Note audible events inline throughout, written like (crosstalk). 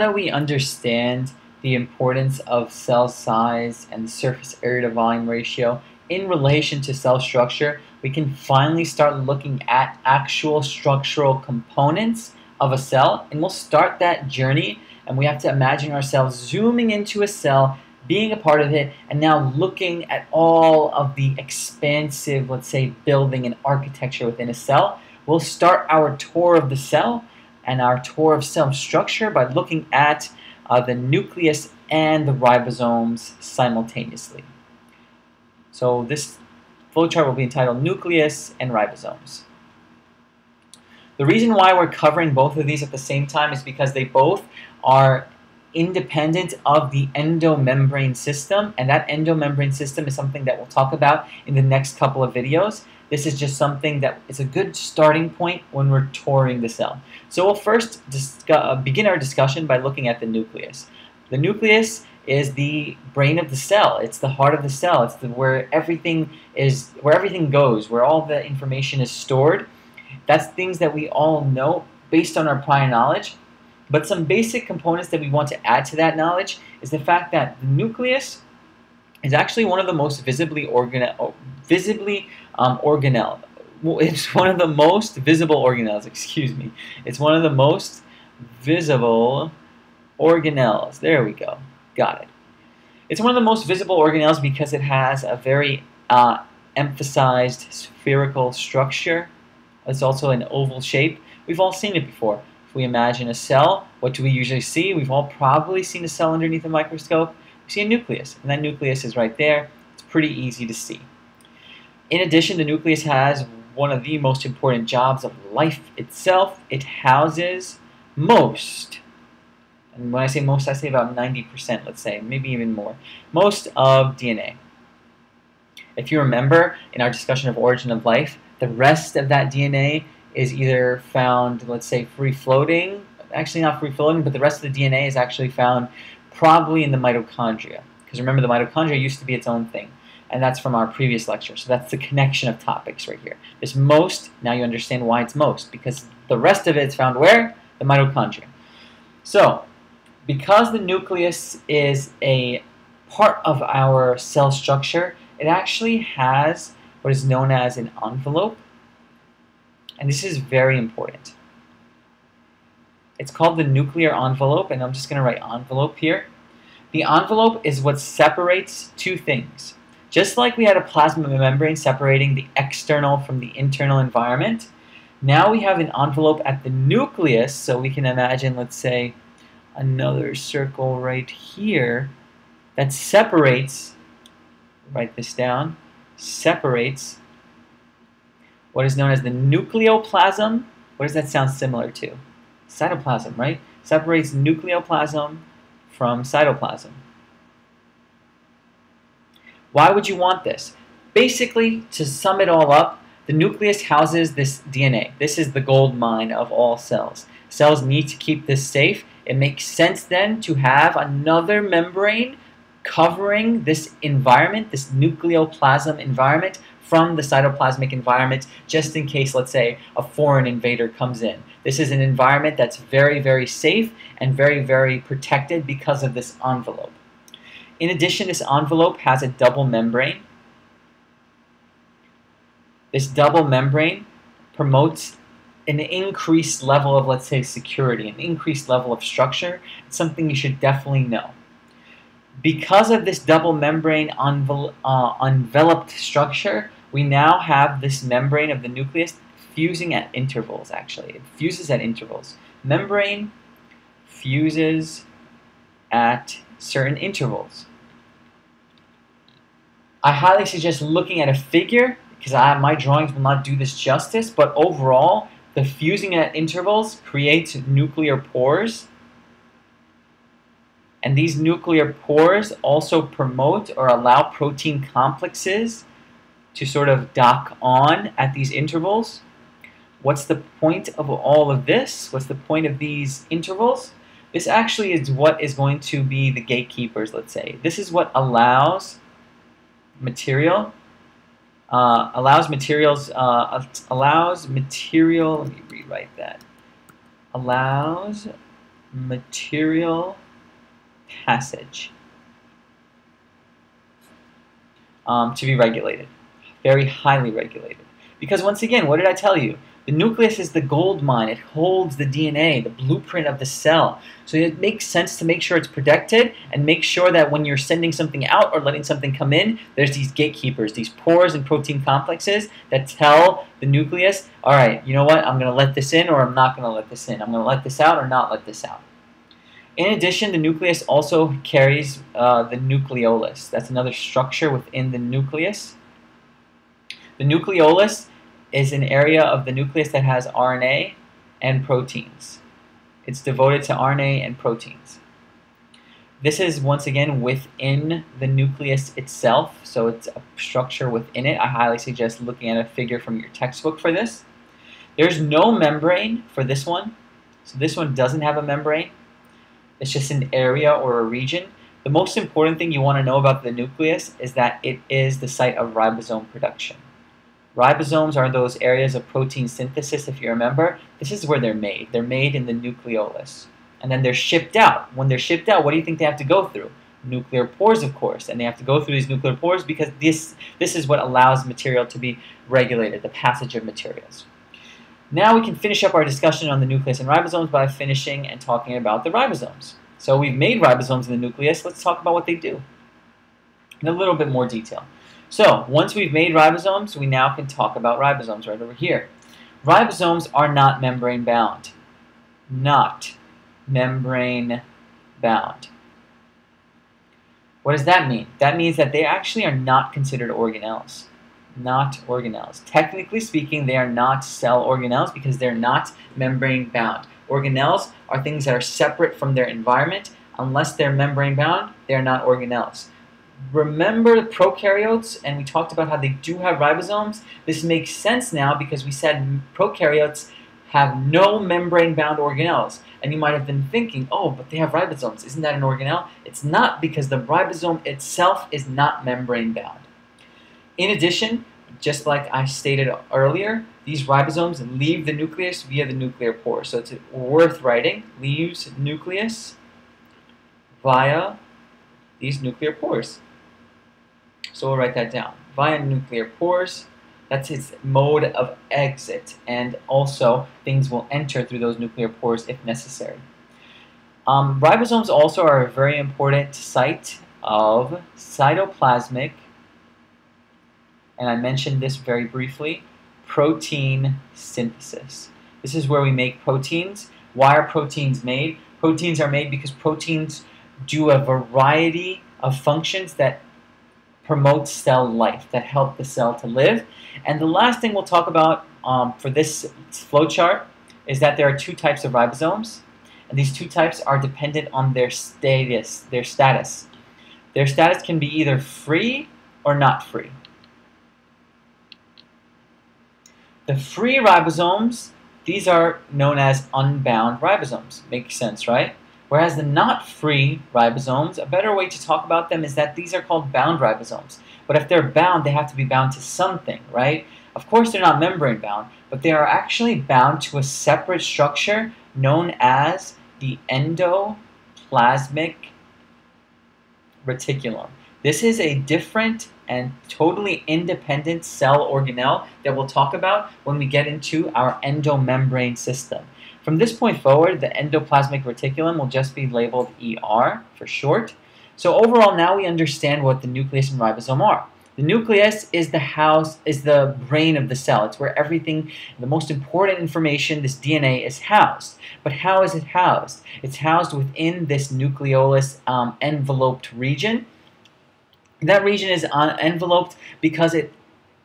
that we understand the importance of cell size and the surface area to volume ratio? In relation to cell structure, we can finally start looking at actual structural components of a cell and we'll start that journey. And we have to imagine ourselves zooming into a cell being a part of it and now looking at all of the expansive let's say building and architecture within a cell. We'll start our tour of the cell and our tour of cell structure by looking at uh, the nucleus and the ribosomes simultaneously. So this flowchart will be entitled Nucleus and Ribosomes. The reason why we're covering both of these at the same time is because they both are independent of the endomembrane system, and that endomembrane system is something that we'll talk about in the next couple of videos. This is just something that is a good starting point when we're touring the cell. So we'll first uh, begin our discussion by looking at the nucleus. The nucleus is the brain of the cell. It's the heart of the cell. It's the, where everything is, where everything goes, where all the information is stored. That's things that we all know based on our prior knowledge. But some basic components that we want to add to that knowledge is the fact that the nucleus is actually one of the most visibly organ visibly um, organelle. (laughs) It's one of the most visible organelles. Excuse me. It's one of the most visible organelles. There we go. Got it. It's one of the most visible organelles because it has a very uh, emphasized spherical structure. It's also an oval shape. We've all seen it before. If we imagine a cell, what do we usually see? We've all probably seen a cell underneath a microscope. See a nucleus, and that nucleus is right there. It's pretty easy to see. In addition, the nucleus has one of the most important jobs of life itself. It houses most, and when I say most, I say about 90%, let's say, maybe even more, most of DNA. If you remember in our discussion of origin of life, the rest of that DNA is either found, let's say, free floating, actually not free floating, but the rest of the DNA is actually found probably in the mitochondria. Because remember, the mitochondria used to be its own thing. And that's from our previous lecture. So that's the connection of topics right here. This most, now you understand why it's most. Because the rest of it is found where? The mitochondria. So, because the nucleus is a part of our cell structure, it actually has what is known as an envelope. And this is very important. It's called the nuclear envelope, and I'm just going to write envelope here. The envelope is what separates two things. Just like we had a plasma membrane separating the external from the internal environment, now we have an envelope at the nucleus, so we can imagine, let's say, another circle right here that separates, write this down, separates what is known as the nucleoplasm. What does that sound similar to? Cytoplasm, right? Separates nucleoplasm from cytoplasm. Why would you want this? Basically, to sum it all up, the nucleus houses this DNA. This is the gold mine of all cells. Cells need to keep this safe. It makes sense then to have another membrane covering this environment, this nucleoplasm environment, from the cytoplasmic environment just in case, let's say, a foreign invader comes in. This is an environment that's very, very safe and very, very protected because of this envelope. In addition, this envelope has a double membrane. This double membrane promotes an increased level of, let's say, security, an increased level of structure. It's something you should definitely know. Because of this double membrane uh, enveloped structure, we now have this membrane of the nucleus fusing at intervals, actually. It fuses at intervals. Membrane fuses at certain intervals. I highly suggest looking at a figure because my drawings will not do this justice, but overall, the fusing at intervals creates nuclear pores. And these nuclear pores also promote or allow protein complexes to sort of dock on at these intervals. What's the point of all of this? What's the point of these intervals? This actually is what is going to be the gatekeepers, let's say. This is what allows material, uh, allows materials, uh, allows material, let me rewrite that, allows material passage um, to be regulated, very highly regulated. Because once again, what did I tell you? The nucleus is the gold mine. It holds the DNA, the blueprint of the cell. So it makes sense to make sure it's protected and make sure that when you're sending something out or letting something come in, there's these gatekeepers, these pores and protein complexes that tell the nucleus, all right, you know what, I'm going to let this in or I'm not going to let this in. I'm going to let this out or not let this out. In addition, the nucleus also carries uh, the nucleolus. That's another structure within the nucleus. The nucleolus is an area of the nucleus that has RNA and proteins. It's devoted to RNA and proteins. This is once again within the nucleus itself, so it's a structure within it. I highly suggest looking at a figure from your textbook for this. There's no membrane for this one, so this one doesn't have a membrane. It's just an area or a region. The most important thing you want to know about the nucleus is that it is the site of ribosome production. Ribosomes are those areas of protein synthesis, if you remember. This is where they're made. They're made in the nucleolus. And then they're shipped out. When they're shipped out, what do you think they have to go through? Nuclear pores, of course. And they have to go through these nuclear pores because this, this is what allows material to be regulated, the passage of materials. Now we can finish up our discussion on the nucleus and ribosomes by finishing and talking about the ribosomes. So we've made ribosomes in the nucleus. Let's talk about what they do in a little bit more detail. So once we've made ribosomes, we now can talk about ribosomes right over here. Ribosomes are not membrane bound. Not membrane bound. What does that mean? That means that they actually are not considered organelles not organelles. Technically speaking, they are not cell organelles because they're not membrane bound. Organelles are things that are separate from their environment. Unless they're membrane bound, they're not organelles. Remember prokaryotes, and we talked about how they do have ribosomes. This makes sense now because we said prokaryotes have no membrane-bound organelles. And you might have been thinking, oh, but they have ribosomes. Isn't that an organelle? It's not because the ribosome itself is not membrane-bound. In addition, just like I stated earlier, these ribosomes leave the nucleus via the nuclear pore. So it's worth writing, leaves nucleus via these nuclear pores. So we'll write that down. Via nuclear pores, that's its mode of exit. And also, things will enter through those nuclear pores if necessary. Um, ribosomes also are a very important site of cytoplasmic and I mentioned this very briefly, protein synthesis. This is where we make proteins. Why are proteins made? Proteins are made because proteins do a variety of functions that promote cell life, that help the cell to live. And the last thing we'll talk about um, for this flowchart is that there are two types of ribosomes, and these two types are dependent on their status. Their status. Their status can be either free or not free. The free ribosomes, these are known as unbound ribosomes. Makes sense, right? Whereas the not free ribosomes, a better way to talk about them is that these are called bound ribosomes. But if they're bound, they have to be bound to something, right? Of course, they're not membrane bound, but they are actually bound to a separate structure known as the endoplasmic reticulum. This is a different and totally independent cell organelle that we'll talk about when we get into our endomembrane system. From this point forward, the endoplasmic reticulum will just be labeled ER for short. So overall, now we understand what the nucleus and ribosome are. The nucleus is the house, is the brain of the cell. It's where everything, the most important information, this DNA, is housed. But how is it housed? It's housed within this nucleolus um, enveloped region that region is enveloped because it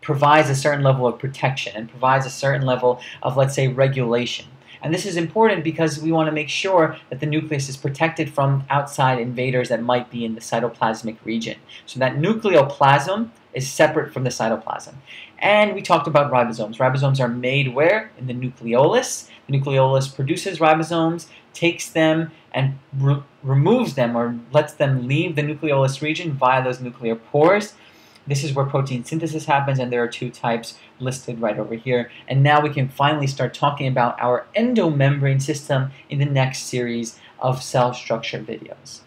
provides a certain level of protection and provides a certain level of, let's say, regulation. And this is important because we want to make sure that the nucleus is protected from outside invaders that might be in the cytoplasmic region. So that nucleoplasm is separate from the cytoplasm. And we talked about ribosomes. Ribosomes are made where? In the nucleolus. The nucleolus produces ribosomes, takes them, and re removes them or lets them leave the nucleolus region via those nuclear pores. This is where protein synthesis happens, and there are two types listed right over here. And now we can finally start talking about our endomembrane system in the next series of cell structure videos.